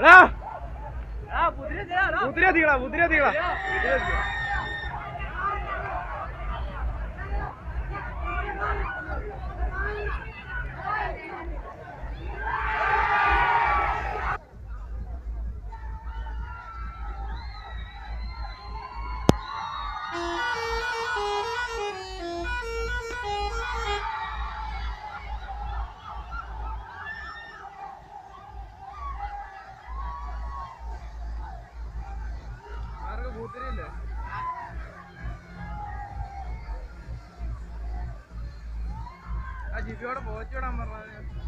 എടാ. കുതിര എത്തിക്കടാ കുതിര എത്തിക്കടാ ജിബിയോടെ പോച്ചു വിടാൻ പറഞ്ഞത്